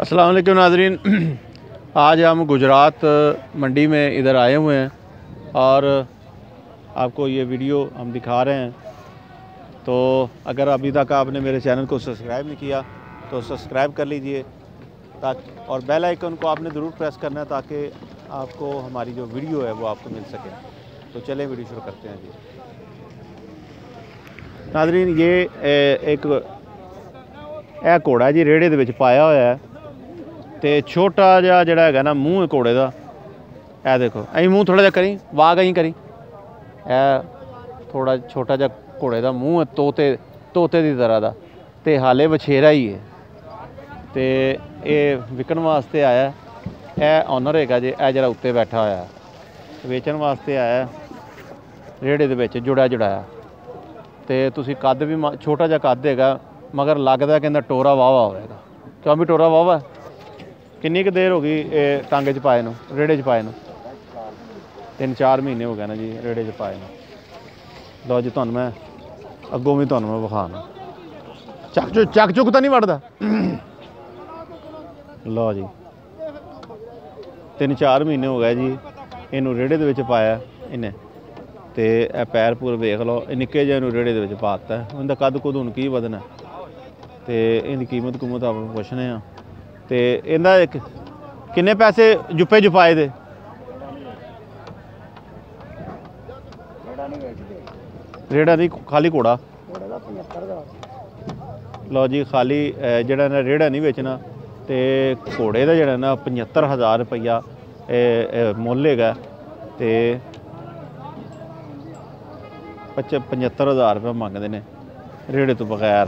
अस्सलाम वालेकुम नाजरीन आज हम गुजरात मंडी में इधर आए हुए हैं और आपको ये वीडियो हम दिखा रहे हैं तो अगर अभी तक आपने मेरे चैनल को सब्सक्राइब नहीं किया तो सब्सक्राइब कर लीजिए ताकि और बेल आइकन को आपने ज़रूर प्रेस करना है ताकि आपको हमारी जो वीडियो है वो आपको मिल सके तो चलें वीडियो शुरू करते हैं जी ਨਾਜ਼ਰੀਨ ਇਹ ਅ, ਇੱਕ ਇਹ ਘੋੜਾ ਜੀ ਰੇੜੇ ਦੇ ਵਿੱਚ ਪਾਇਆ ਹੋਇਆ ਹੈ ਤੇ ਛੋਟਾ ਜਿਹਾ ਜਿਹੜਾ ਹੈਗਾ ਨਾ ਮੂੰਹ ਹੈ ਘੋੜੇ ਦਾ, ਇਹ ਦੇਖੋ, ਐਂ ਮੂੰਹ ਥੋੜਾ ਜਿਹਾ ਕਰੀ ਵਾਗ ਐਂ ਕਰੀ। ਇਹ ਥੋੜਾ ਛੋਟਾ ਜਿਹਾ ਘੋੜੇ ਦਾ ਮੂੰਹ ਹੈ, ਤੋਤੇ ਤੋਤੇ ਦੀ ਤਰ੍ਹਾਂ ਦਾ, ਤੇ ਹਾਲੇ ਵਛੇਰਾ ਹੀ ਹੈ। ਤੇ ਇਹ ਵਿਕਣ ਵਾਸਤੇ ਆਇਆ, ਇਹ ਓਨਰ ਹੈਗਾ ਜੇ, ਇਹ ਜਿਹੜਾ ਉੱਤੇ ਬੈਠਾ ਹੋਇਆ ਵੇਚਣ ਵਾਸਤੇ ਆਇਆ ਰੇੜੇ ਦੇ ਵਿੱਚ ਜੁੜਿਆ ਜੁੜਾਇਆ। ਤੇ ਤੁਸੀਂ ਕੱਦ ਵੀ ਮ- ਛੋਟਾ ਜਿਹਾ ਕੱਦ ਹੈਗਾ, ਮਗਰ ਲੱਗਦਾ ਕਹਿੰਦਾ ਟੋਰਾ ਵਾਵਾ ਹੋਵੇਗਾ। ਕਿਉਂ ਵੀ ਟੋਰਾ ਵਾਵਾ ਕਿੰਨੀ ਕੁ ਦੇਰ ਹੋ ਗਈ ਇਹ ਟਾਂਗੇ 'ਚ ਪਾਏ ਨੂੰ, ਰੇੜੇ 'ਚ ਪਾਏ ਨੂੰ? ਤਿੰਨ ਚਾਰ ਮਹੀਨੇ ਹੋ ਗਏ ਨਾ ਜੀ, ਰੇੜੇ 'ਚ ਪਾਏ ਨੂੰ। ਲਓ ਜੀ, ਤੁਹਾਨੂੰ ਮੈਂ ਅੱਗੋਂ ਵੀ ਤੁਹਾਨੂੰ ਮੈਂ ਵਿਖਾਣਾ ਚੱਕ ਚੁ, ਚੱਕ ਚੁੱਕ ਤਾਂ ਨਹੀਂ ਵੜਦਾ ਲਓ ਜੀ। ਤਿੰਨ ਚਾਰ ਮਹੀਨੇ ਹੋ ਗਏ ਜੀ, ਇਹਨੂੰ ਰੇੜੇ ਦੇ ਵਿੱਚ ਪਾਇਆ ਇਹਨੇ। ਤੇ ਇਹ ਪੈਰ ਪੂਰ ਵੇਖ ਲਓ, ਇਹ ਨਿੱਕੇ ਜਿਹੇ ਨੂੰ ਰੇੜੇ ਦੇ ਵਿੱਚ ਪਾਤਾ ਉਹਦਾ ਕੱਦ ਕੁਦ ਹੁਣ ਕੀ ਵਧਣਾ? ਤੇ ਇਹਦੀ ਕੀਮਤ ਕੁਮਤ ਆਪਾਂ ਨੂੰ ਪੁੱਛਣੇ ਆ। ਤੇ ਇਹਦਾ ਇੱਕ ਕਿੰਨੇ ਪੈਸੇ ਜੁੱਪੇ ਜੁਪਾਏ ਦੇ? ਰੇੜਾ ਨਹੀਂ ਖਾਲੀ ਘੋੜਾ? ਲਓ ਜੀ ਖਾਲੀ ਜਿਹੜਾ ਨਾ ਰੇੜਾ ਨਹੀਂ ਵੇਚਣਾ ਤੇ ਘੋੜੇ ਦਾ ਜਿਹੜਾ ਨਾ 75000 ਰੁਪਈਆ ਇਹ ਇਹ ਮੁੱਲ ਹੈਗਾ। ਤੇ 75000 ਰੁਪਏ ਮੰਗਦੇ ਨੇ ਰੇੜੇ ਤੋਂ ਬਗੈਰ।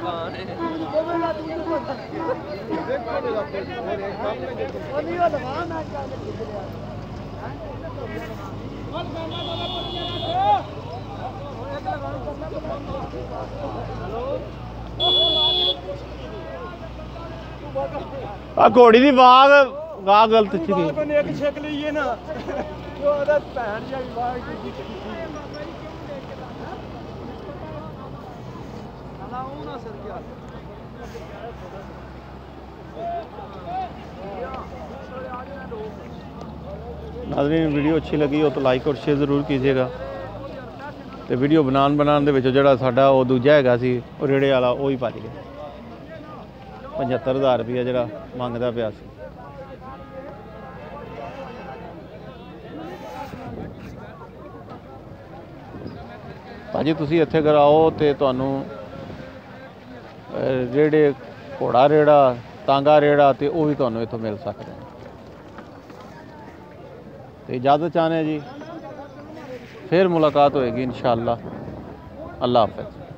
ਕੇ ਡਰੀ ਬਾਗ ਕੱਲੀ ਫੜੀ ਇੱਕ ਉਹ ਦੋ ਵਾਗਾ ਫੜ ਬਾਗ ਫੜੀ ਹੈ ਕਰਮਾ ਲੈ ਇਹ ਤੇ ਕੀ ਪੈਣਾ ਲਓ ਜੀ ਆ ਘੋੜੀ ਦੀ ਵਾਗ ਵਾਗ ਗਲਤ ਸੀ। ਗਈ ਇੱਕ ਛਕ ਲਈਏ ਨਾ। ਉਹ ਉਹਦਾ ਭੈਣ ਜਾਈ ਬਾਗ ਦੀ ਜਿੱਤ ਨਾਜ਼ਰੀਨ ਵੀਡੀਓ ਅੱਛੀ ਲੱਗੀ ਹੋ ਤਾਂ ਲਾਈਕ ਔਰ ਸ਼ੇਅਰ ਜ਼ਰੂਰ ਕੀਜੀਏਗਾ। ਤੇ ਵੀਡੀਓ ਬਣਾਉਣ ਬਣਾਉਣ ਦੇ ਵਿੱਚ ਜਿਹੜਾ ਸਾਡਾ ਉਹ ਦੂਜਾ ਹੈਗਾ ਸੀ, ਉਹ ਰੇੜੇ ਵਾਲਾ, ਉਹ ਹੀ ਭੱਜ ਗਿਆ। 75000 ਰੁਪਇਆ ਜਿਹੜਾ ਮੰਗਦਾ ਪਿਆ ਸੀ। ਭਾਜੀ, ਤੁਸੀਂ ਇੱਥੇ ਅਗਰ ਆਓ ਤੇ ਤੁਹਾਨੂੰ ਅਹ, ਰੇੜੇ ਘੋੜਾ ਰੇੜਾ ਤਾਂਗਾ ਰੇੜਾ ਤੇ ਉਹ ਵੀ ਤੁਹਾਨੂੰ ਇੱਥੋਂ ਮਿਲ ਸਕਦੇ ਨੇ। ਤੇ ਇਜਾਜ਼ਤ ਚਾਹਨੇ ਜੀ ਫਿਰ ਮੁਲਾਕਾਤ ਹੋਏਗੀ ਇਨਸ਼ਾਅੱਲਾ। ਅੱਲਾਹ ਹਾਫਿਜ਼।